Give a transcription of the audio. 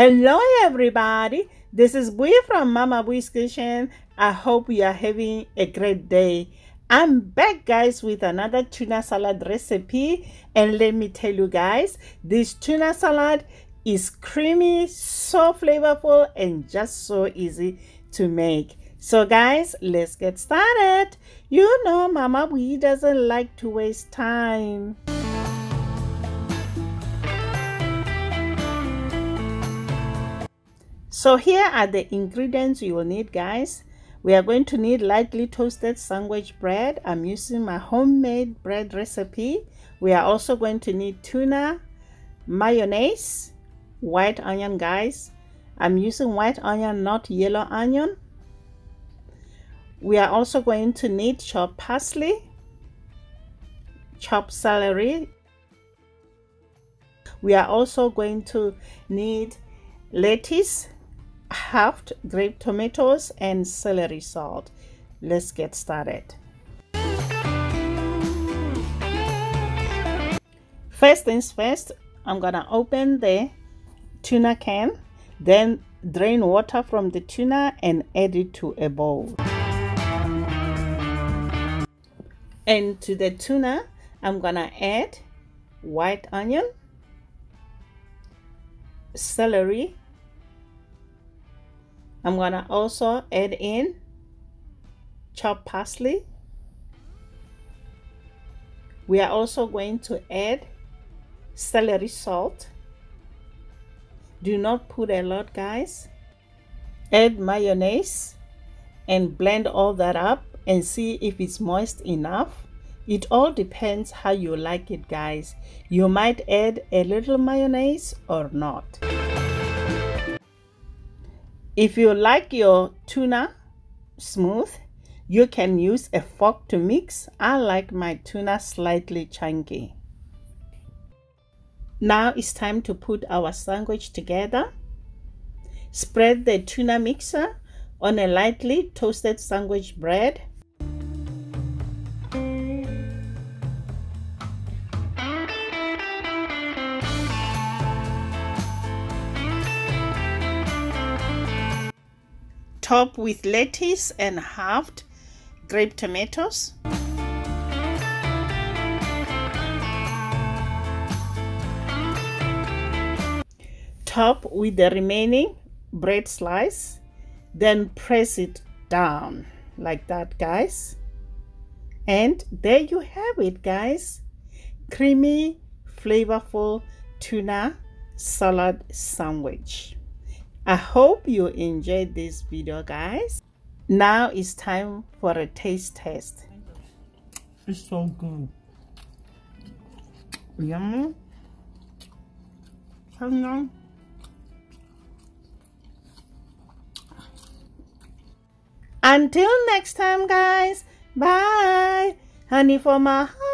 Hello everybody, this is Boi from Mama Boi's Kitchen. I hope you are having a great day. I'm back guys with another tuna salad recipe and let me tell you guys, this tuna salad is creamy, so flavorful and just so easy to make. So guys, let's get started. You know Mama Boi doesn't like to waste time. So here are the ingredients you will need guys. We are going to need lightly toasted sandwich bread. I'm using my homemade bread recipe. We are also going to need tuna, mayonnaise, white onion guys. I'm using white onion, not yellow onion. We are also going to need chopped parsley, chopped celery. We are also going to need lettuce, halved grape tomatoes and celery salt. Let's get started. First things first, I'm gonna open the tuna can, then drain water from the tuna and add it to a bowl. And to the tuna, I'm gonna add white onion, celery, I'm gonna also add in chopped parsley. We are also going to add celery salt. Do not put a lot guys. Add mayonnaise and blend all that up and see if it's moist enough. It all depends how you like it guys. You might add a little mayonnaise or not. If you like your tuna smooth, you can use a fork to mix. I like my tuna slightly chunky. Now it's time to put our sandwich together. Spread the tuna mixer on a lightly toasted sandwich bread top with lettuce and halved grape tomatoes. Top with the remaining bread slice. Then press it down like that guys. And there you have it guys. Creamy, flavorful tuna salad sandwich. I hope you enjoyed this video guys. Now it's time for a taste test. It's so good. Yummy. Hello. Until next time guys. Bye. Honey for my heart.